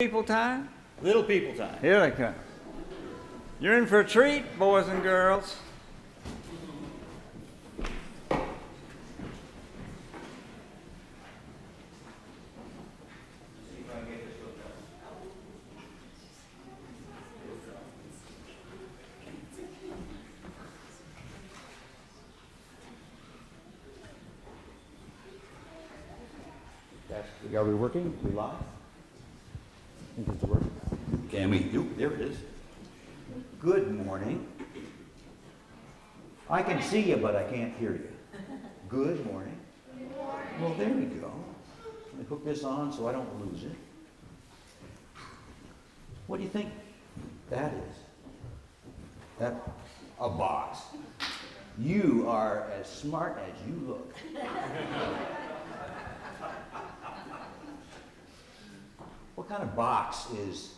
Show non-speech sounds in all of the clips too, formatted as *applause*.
People time? Little people time. Here they come. You're in for a treat, boys and girls. That's, are we working? We live? I think it's working. Can we? do? there it is. Good morning. I can see you, but I can't hear you. Good morning. Well, there we go. Let me hook this on so I don't lose it. What do you think that is? That a box. You are as smart as you look. Kind of box is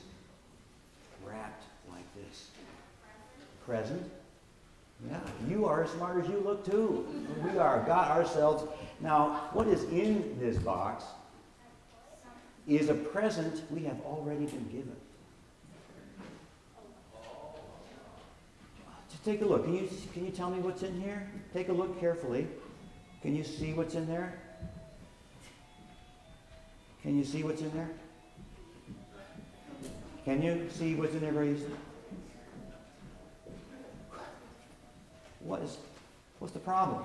wrapped like this? Present? Yeah, you are as smart as you look too. We are got ourselves. Now, what is in this box is a present we have already been given. Just take a look. Can you, can you tell me what's in here? Take a look carefully. Can you see what's in there? Can you see what's in there? Can you see what's in there, Grace? What is, what's the problem?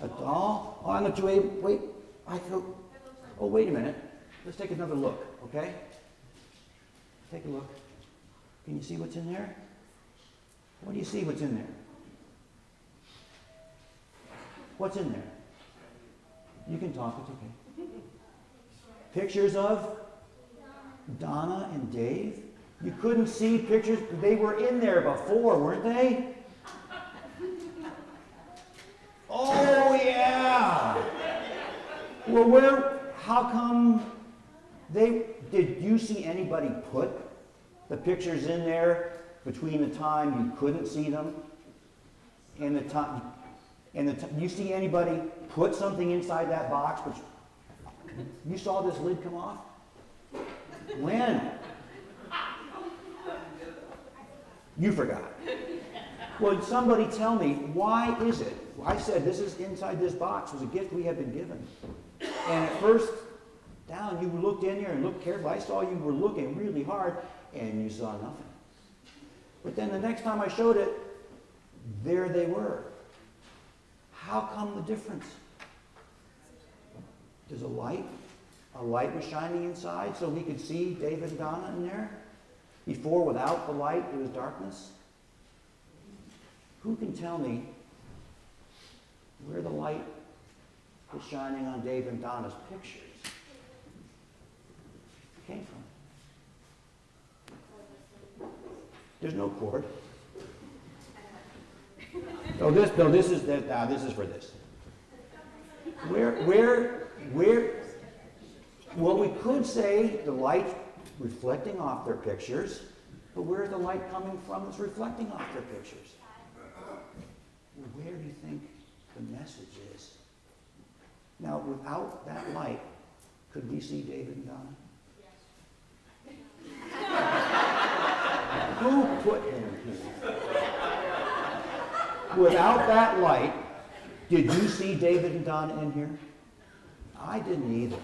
A doll? Oh, I'm going to wait, wait, I go, oh, wait a minute. Let's take another look, okay? Take a look. Can you see what's in there? What do you see what's in there? What's in there? You can talk, it's okay. Pictures of Donna and Dave? You couldn't see pictures? They were in there before, weren't they? Oh, yeah. Well, where, how come they, did you see anybody put the pictures in there between the time you couldn't see them and the time, and the you see anybody put something inside that box, which, you saw this lid come off? When? You forgot. Well, somebody tell me, why is it? I said this is inside this box was a gift we have been given. And at first, down, you looked in there and looked carefully. I saw you were looking really hard and you saw nothing. But then the next time I showed it, there they were. How come the difference? There's a light a light was shining inside so we could see David and Donna in there. Before, without the light, it was darkness. Who can tell me where the light is shining on David and Donna's pictures came from? There's no cord. Oh, this no, this is that. This is for this. Where, where, where? Well, we could say the light reflecting off their pictures, but where's the light coming from that's reflecting off their pictures? Where do you think the message is? Now, without that light, could we see David and Donna? Yes. Who put him here? Without that light, did you see David and Donna in here? I didn't either.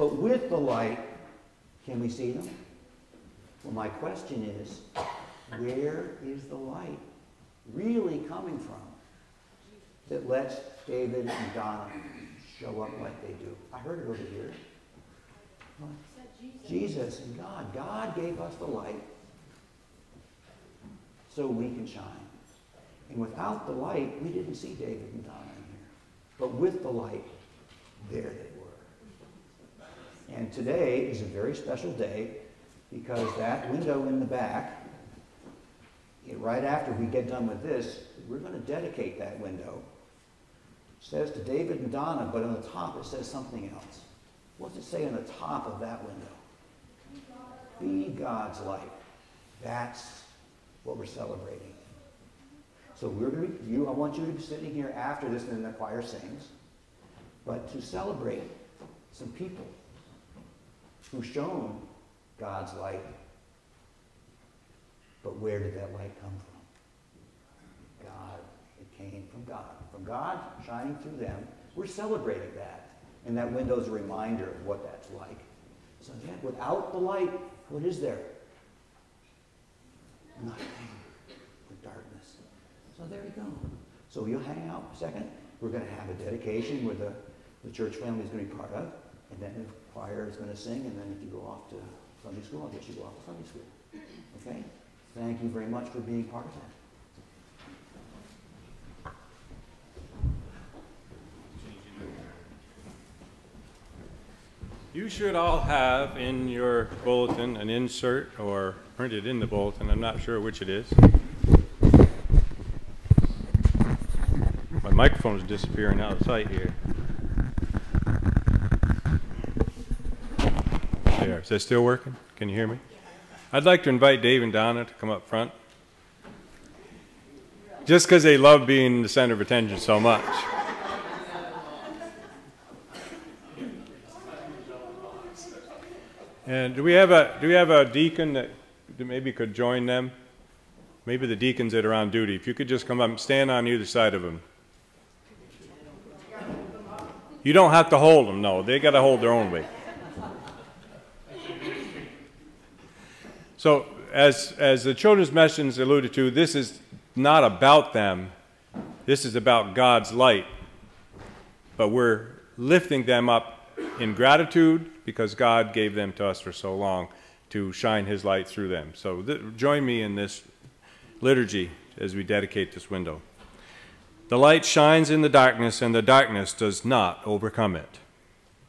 But with the light, can we see them? Well, my question is, where is the light really coming from that lets David and Donna show up like they do? I heard it over here. What? Jesus and God. God gave us the light so we can shine. And without the light, we didn't see David and Donna in here. But with the light, there they and today is a very special day because that window in the back, right after we get done with this, we're going to dedicate that window. It says to David and Donna, but on the top it says something else. What's it say on the top of that window? Be God's light. That's what we're celebrating. So we're going to be, you, I want you to be sitting here after this and the choir sings, but to celebrate some people who shone God's light. But where did that light come from? God. It came from God. From God shining through them. We're celebrating that. And that window is a reminder of what that's like. So, yeah, without the light, what is there? Nothing but darkness. So there you go. So you'll hang out a second. We're going to have a dedication where the, the church family is going to be part of. And then the choir is going to sing. And then if you go off to Sunday school, I'll get you to go off to Sunday school. Okay? Thank you very much for being part of that. You should all have in your bulletin an insert or printed in the bulletin, I'm not sure which it is. My microphone is disappearing out of sight here. There, is that still working? Can you hear me? I'd like to invite Dave and Donna to come up front. Just because they love being the center of attention so much. And do we have a do we have a deacon that maybe could join them? Maybe the deacons that are on duty. If you could just come up and stand on either side of them. You don't have to hold them, no. They got to hold their own weight. So, as as the children's message alluded to, this is not about them. This is about God's light. But we're lifting them up in gratitude because God gave them to us for so long to shine his light through them. So th- join me in this liturgy as we dedicate this window. The light shines in the darkness, and the darkness does not overcome it.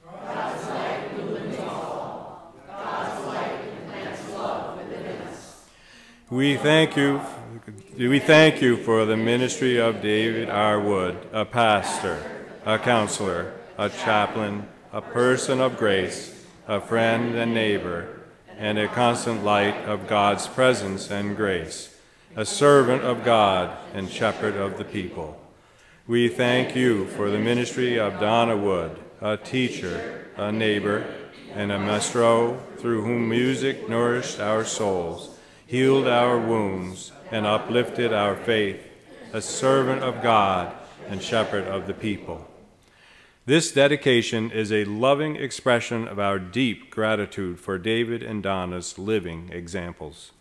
God's light illumines all. God's light implants love within us. We thank you. We thank you for the ministry of David R. Wood, a pastor, a counselor, a chaplain, a person of grace, a friend and neighbor, and a constant light of God's presence and grace, a servant of God and shepherd of the people. We thank you for the ministry of Donna Wood, a teacher, a neighbor, and a maestro through whom music nourished our souls, healed our wounds, and uplifted our faith, a servant of God and shepherd of the people. This dedication is a loving expression of our deep gratitude for David and Donna's living examples.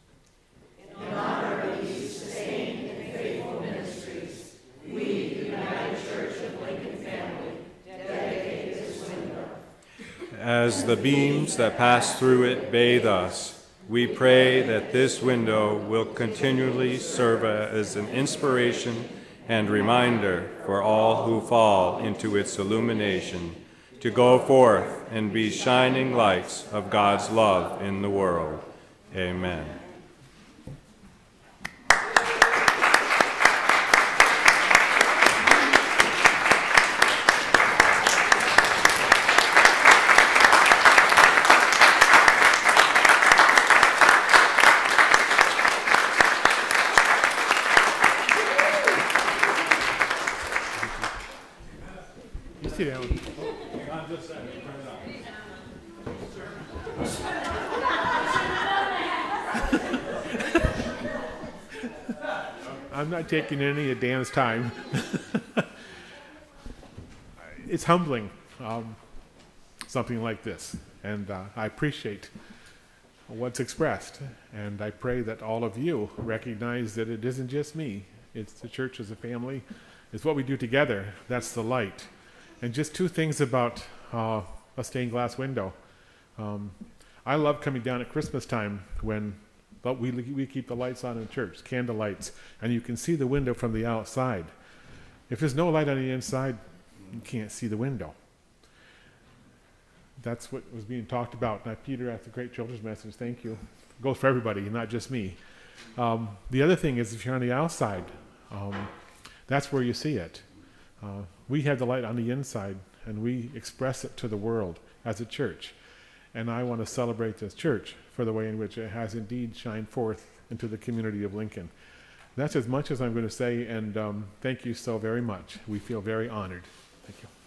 In honor of these sustained and faithful ministries, we, the United Church of Lincoln family, dedicate this window. As the beams that pass through it bathe us, we pray that this window will continually serve as an inspiration and reminder for all who fall into its illumination to go forth and be shining lights of God's love in the world. Amen. Not taking any of Dan's time. *laughs* it's humbling, um, something like this. And uh, I appreciate what's expressed. And I pray that all of you recognize that it isn't just me, it's the church as a family. It's what we do together. That's the light. And just two things about uh, a stained glass window. Um, I love coming down at Christmas time when but we, we keep the lights on in church, candle lights, and you can see the window from the outside. If there's no light on the inside, you can't see the window. That's what was being talked about. Now, Peter, that's the great children's message. Thank you. It goes for everybody, not just me. Um, the other thing is if you're on the outside, um, that's where you see it. Uh, we have the light on the inside, and we express it to the world as a church. And I want to celebrate this church for the way in which it has indeed shined forth into the community of Lincoln. That's as much as I'm going to say, and um, thank you so very much. We feel very honored. Thank you.